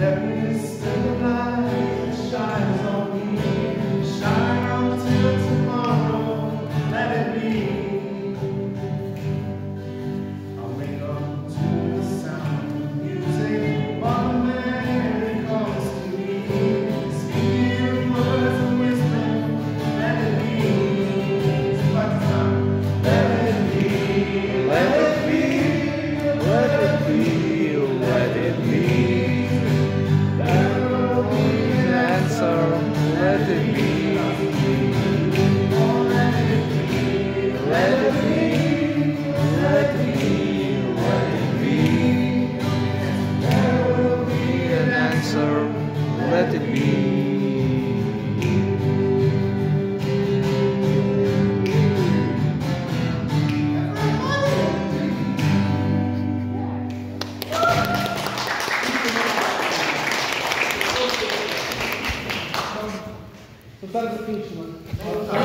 There let it be. Bardzo.